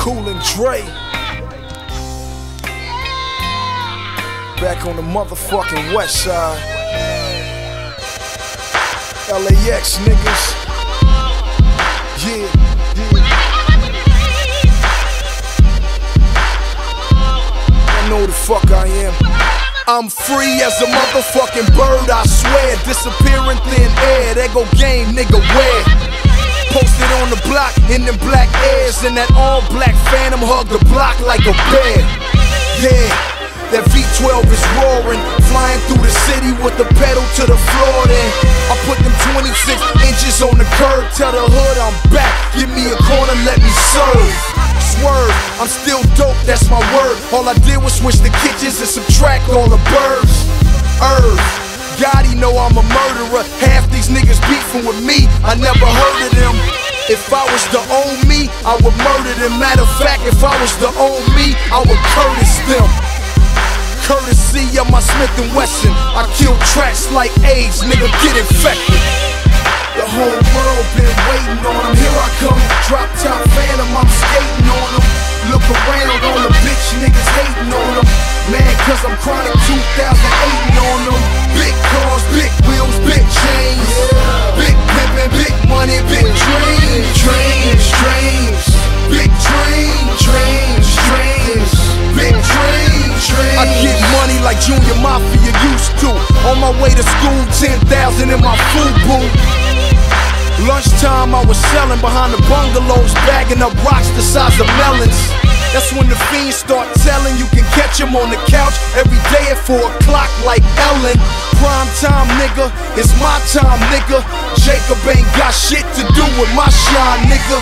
Cool and Dre. Back on the motherfucking west side. LAX niggas. Yeah. I know the fuck I am. I'm free as a motherfucking bird, I swear. Disappearing thin air. There go game, nigga, where? Posted on the block in them black airs, and that all black phantom hug the block like a bear. Yeah, that V12 is roaring, flying through the city with the pedal to the floor. Then I put them 26 inches on the curb, tell the hood I'm back. Give me a corner, let me serve. Swerve, I'm still dope, that's my word. All I did was switch the kitchens and subtract all the birds. Irv. Gotti know I'm a murderer. Half these niggas beefing with me, I never heard of them. If I was to own me, I would murder them. Matter of fact, if I was to own me, I would Curtis them. Courtesy of my Smith and Wesson, I kill tracks like AIDS, nigga get infected. The whole world been waiting on him. Here I come, drop top phantom, I'm skating on him. Junior Mafia used to. On my way to school, 10,000 in my food booth. Lunchtime, I was selling behind the bungalows, bagging up rocks the size of melons. That's when the fiends start telling you can catch them on the couch every day at 4 o'clock like Ellen. Prime time, nigga, it's my time, nigga. Jacob ain't got shit to do with my shine, nigga.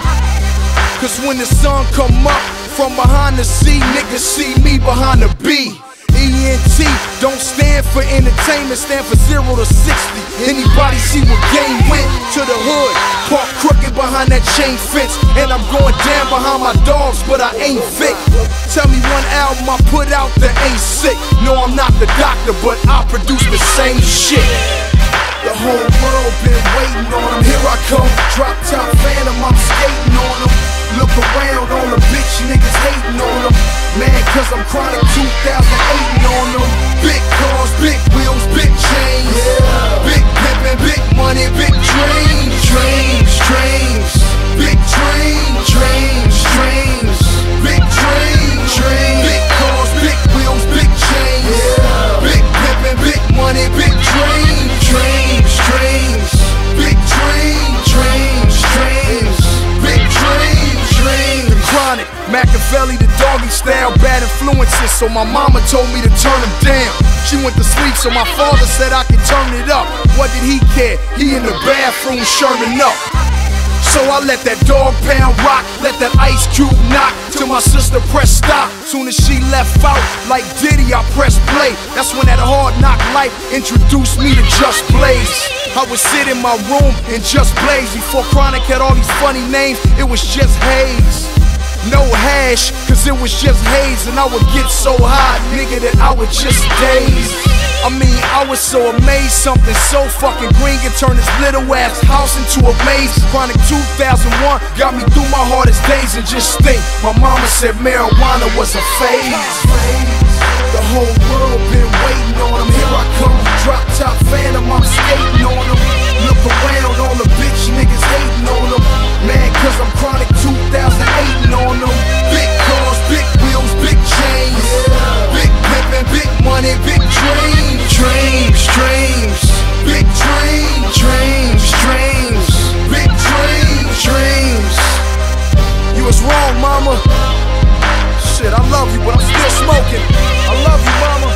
Cause when the sun come up from behind the sea, niggas see me behind the B. ENT don't stand for entertainment, stand for zero to 60. Anybody see what game went to the hood? Park crooked behind that chain fence. And I'm going down behind my dogs, but I ain't Vick. Tell me one album I put out that ain't sick. No, I'm not the doctor, but I produce the same shit. The whole world been waiting on him. Here I come, drop top phantom, I'm skating influences. So my mama told me to turn them down. She went to sleep, so my father said I could turn it up. What did he care? He in the bathroom shirting up. So I let that Dogg Pound rock, let that ice cube knock till my sister pressed stop. Soon as she left out, like Diddy, I pressed play. That's when that hard knock life introduced me to Just Blaze. I would sit in my room and just blaze before Chronic had all these funny names. It was just haze. No hash, cause it was just haze, and I would get so high, nigga, that I would just daze. I mean, I was so amazed, something so fucking green can turn this little ass house into a maze. Chronic 2001 got me through my hardest days, and just think, my mama said marijuana was a phase. The whole world love you, but I'm still smoking. I love you, mama.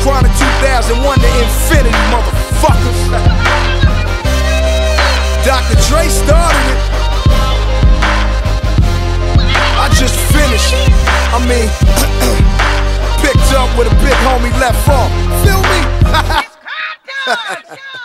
Chronic 2001 to infinity, motherfuckers. Dr. Dre started it. I just finished. I mean, picked up with a big homie left off. Feel me?